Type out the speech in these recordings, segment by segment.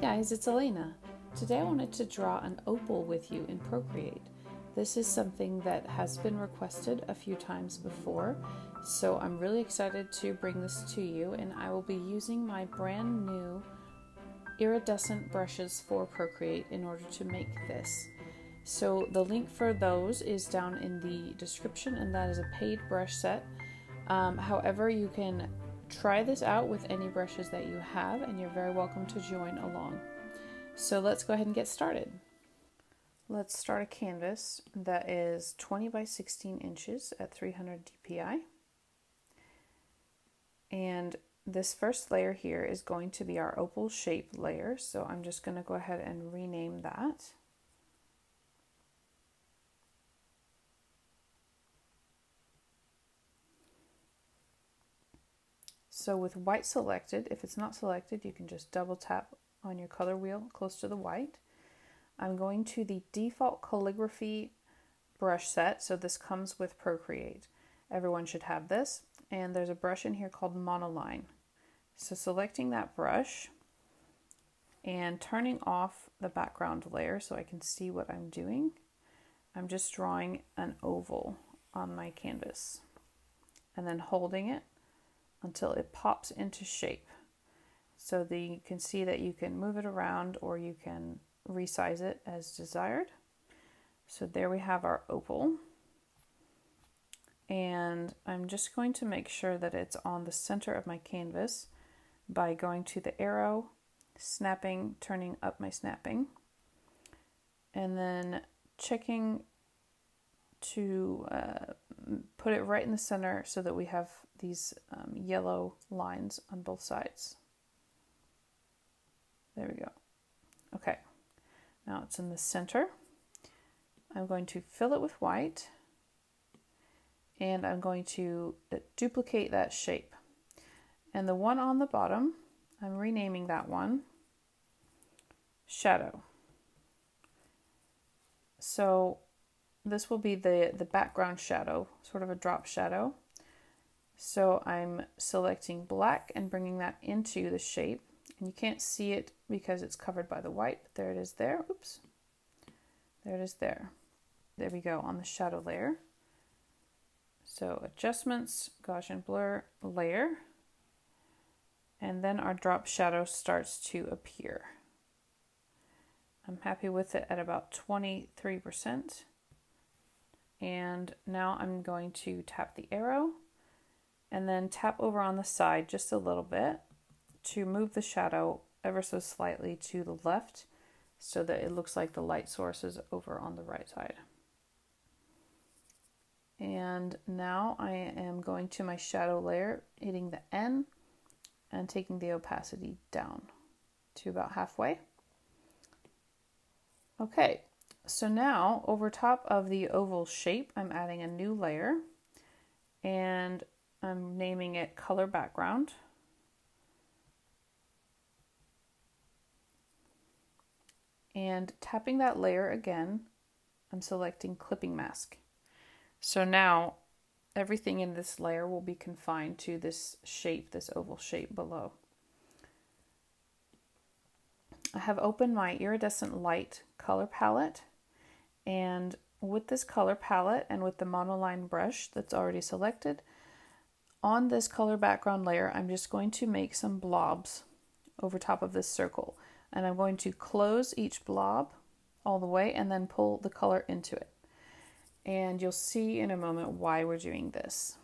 guys, it's Alaina. Today I wanted to draw an opal with you in Procreate. This is something that has been requested a few times before, so I'm really excited to bring this to you and I will be using my brand new iridescent brushes for Procreate in order to make this. So the link for those is down in the description and that is a paid brush set. Um, however, you can Try this out with any brushes that you have, and you're very welcome to join along. So let's go ahead and get started. Let's start a canvas that is 20 by 16 inches at 300 dpi. And this first layer here is going to be our opal shape layer, so I'm just going to go ahead and rename that. So with white selected, if it's not selected, you can just double tap on your color wheel close to the white. I'm going to the default calligraphy brush set. So this comes with Procreate. Everyone should have this. And there's a brush in here called Monoline. So selecting that brush and turning off the background layer so I can see what I'm doing. I'm just drawing an oval on my canvas and then holding it until it pops into shape. So that you can see that you can move it around or you can resize it as desired. So there we have our opal. And I'm just going to make sure that it's on the center of my canvas by going to the arrow, snapping, turning up my snapping, and then checking to uh, put it right in the center so that we have these um, yellow lines on both sides. There we go. Okay, now it's in the center. I'm going to fill it with white and I'm going to duplicate that shape. And the one on the bottom, I'm renaming that one Shadow. So this will be the, the background shadow, sort of a drop shadow. So I'm selecting black and bringing that into the shape. And you can't see it because it's covered by the white, but there it is there. Oops. There it is there. There we go on the shadow layer. So adjustments, Gaussian blur, layer. And then our drop shadow starts to appear. I'm happy with it at about 23%. And now I'm going to tap the arrow and then tap over on the side just a little bit to move the shadow ever so slightly to the left so that it looks like the light source is over on the right side. And now I am going to my shadow layer, hitting the N and taking the opacity down to about halfway. Okay, so now over top of the oval shape, I'm adding a new layer and I'm naming it color background. And tapping that layer again, I'm selecting clipping mask. So now everything in this layer will be confined to this shape, this oval shape below. I have opened my iridescent light color palette and with this color palette and with the monoline brush that's already selected, on this color background layer, I'm just going to make some blobs over top of this circle. And I'm going to close each blob all the way and then pull the color into it. And you'll see in a moment why we're doing this.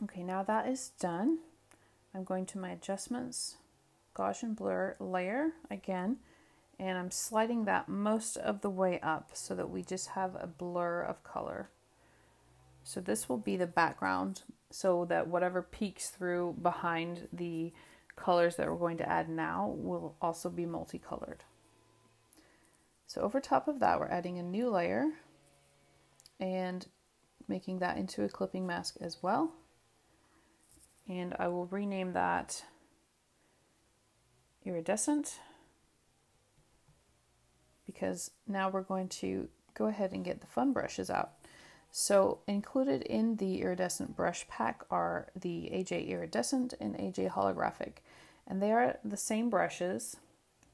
Okay, now that is done. I'm going to my adjustments, Gaussian blur layer again, and I'm sliding that most of the way up so that we just have a blur of color. So this will be the background so that whatever peeks through behind the colors that we're going to add now will also be multicolored. So over top of that, we're adding a new layer and making that into a clipping mask as well. And I will rename that iridescent because now we're going to go ahead and get the fun brushes out. So included in the iridescent brush pack are the AJ Iridescent and AJ Holographic. And they are the same brushes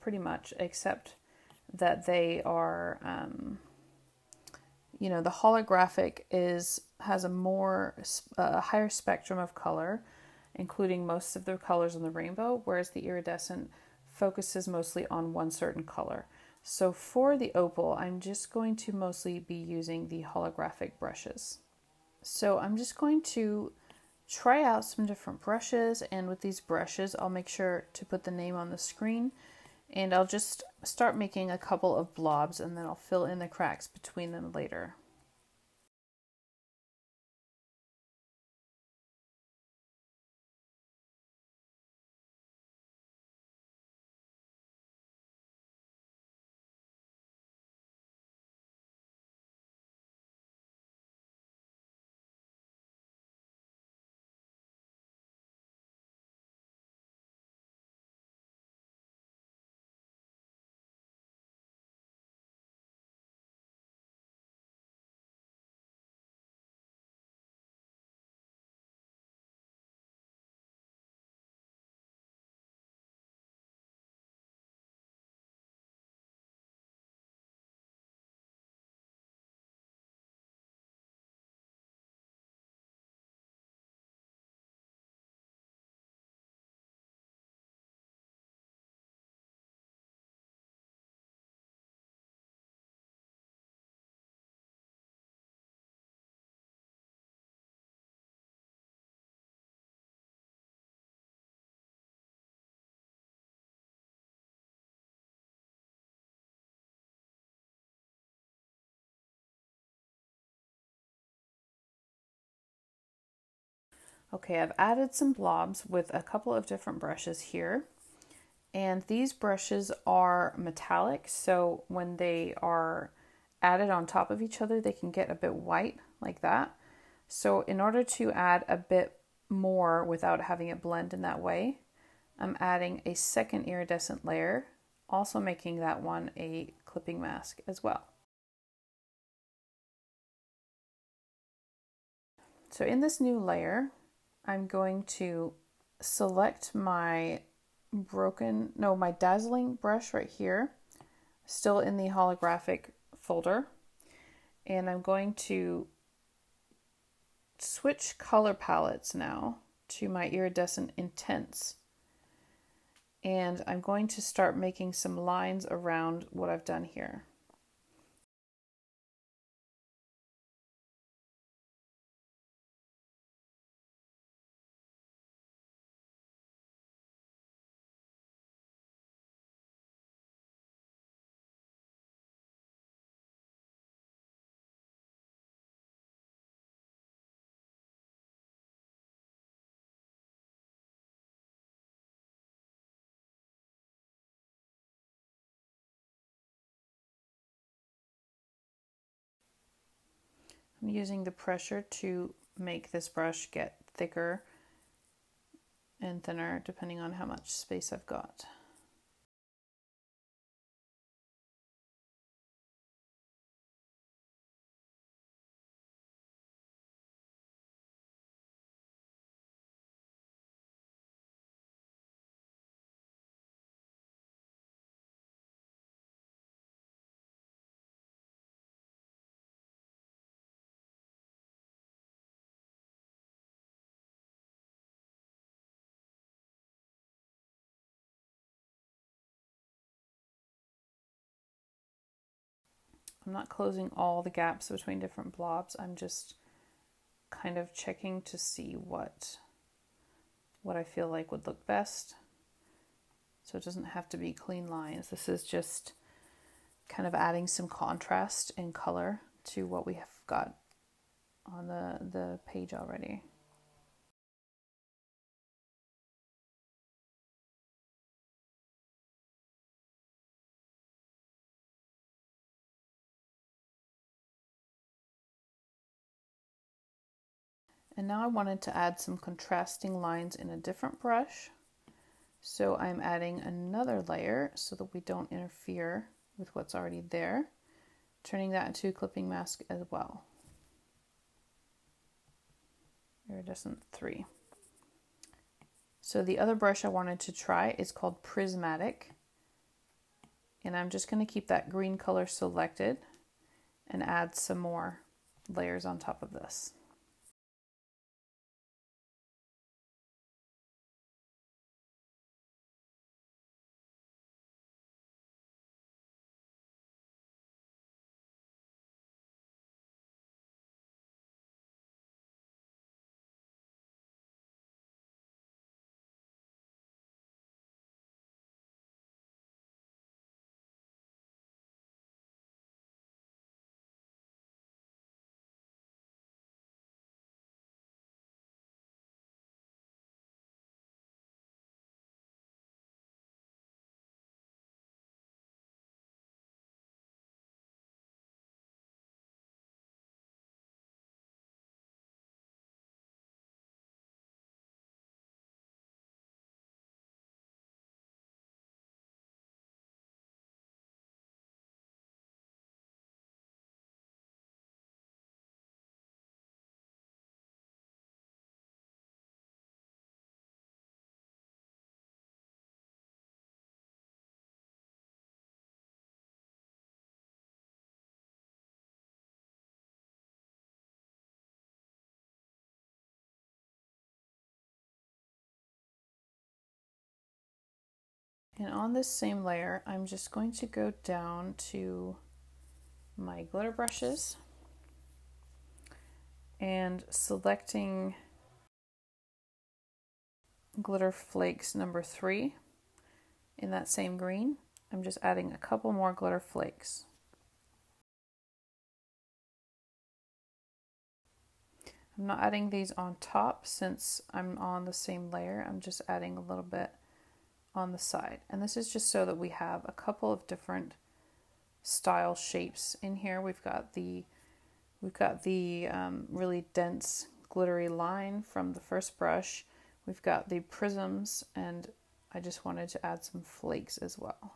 pretty much except that they are um, you know the holographic is has a more a higher spectrum of color including most of the colors in the rainbow whereas the iridescent focuses mostly on one certain color so for the opal i'm just going to mostly be using the holographic brushes so i'm just going to try out some different brushes and with these brushes I'll make sure to put the name on the screen and I'll just start making a couple of blobs and then I'll fill in the cracks between them later. Okay, I've added some blobs with a couple of different brushes here. And these brushes are metallic, so when they are added on top of each other, they can get a bit white like that. So in order to add a bit more without having it blend in that way, I'm adding a second iridescent layer, also making that one a clipping mask as well. So in this new layer, I'm going to select my broken, no, my dazzling brush right here, still in the holographic folder. And I'm going to switch color palettes now to my iridescent intense. And I'm going to start making some lines around what I've done here. I'm using the pressure to make this brush get thicker and thinner depending on how much space I've got. I'm not closing all the gaps between different blobs. I'm just kind of checking to see what what I feel like would look best. So it doesn't have to be clean lines. This is just kind of adding some contrast and color to what we have got on the, the page already. And now I wanted to add some contrasting lines in a different brush. So I'm adding another layer so that we don't interfere with what's already there, turning that into a clipping mask as well. Iridescent 3. So the other brush I wanted to try is called Prismatic. And I'm just going to keep that green color selected and add some more layers on top of this. And on this same layer, I'm just going to go down to my glitter brushes and selecting glitter flakes number three in that same green. I'm just adding a couple more glitter flakes. I'm not adding these on top since I'm on the same layer. I'm just adding a little bit on the side. And this is just so that we have a couple of different style shapes in here. We've got the we've got the um, really dense glittery line from the first brush. We've got the prisms and I just wanted to add some flakes as well.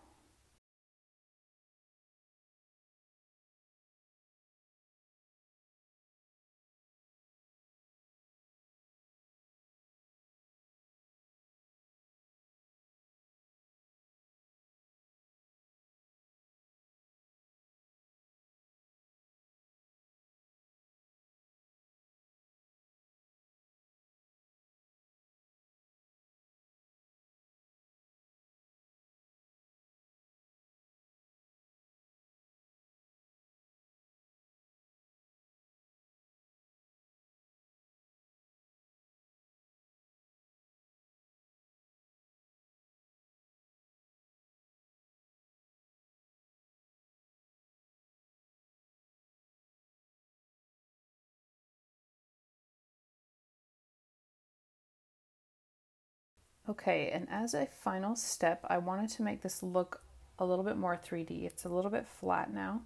Okay, and as a final step, I wanted to make this look a little bit more 3D. It's a little bit flat now.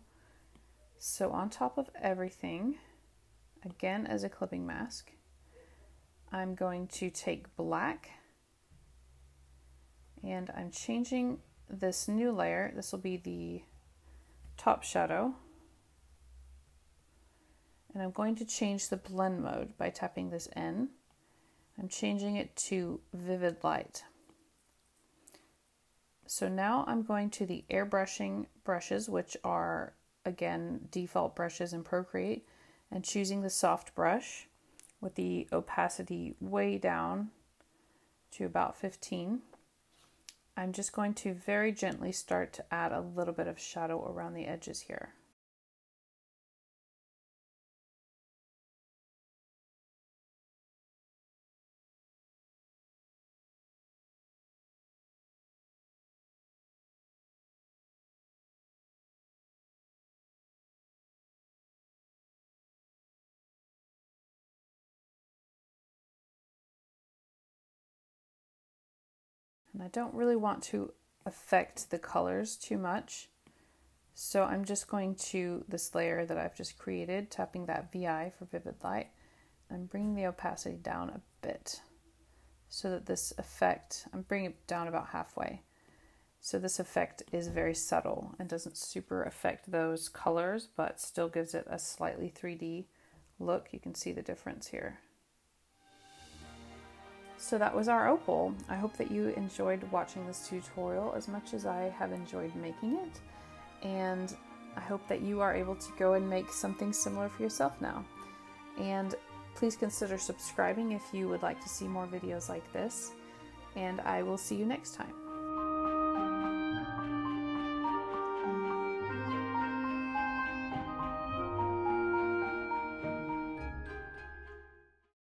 So on top of everything, again as a clipping mask, I'm going to take black and I'm changing this new layer. This will be the top shadow. And I'm going to change the blend mode by tapping this N. I'm changing it to vivid light. So now I'm going to the airbrushing brushes, which are again default brushes in Procreate, and choosing the soft brush with the opacity way down to about 15. I'm just going to very gently start to add a little bit of shadow around the edges here. And I don't really want to affect the colors too much. So I'm just going to this layer that I've just created, tapping that VI for vivid light. I'm bringing the opacity down a bit so that this effect, I'm bringing it down about halfway. So this effect is very subtle and doesn't super affect those colors, but still gives it a slightly 3D look. You can see the difference here. So that was our opal. I hope that you enjoyed watching this tutorial as much as I have enjoyed making it. And I hope that you are able to go and make something similar for yourself now. And please consider subscribing if you would like to see more videos like this. And I will see you next time.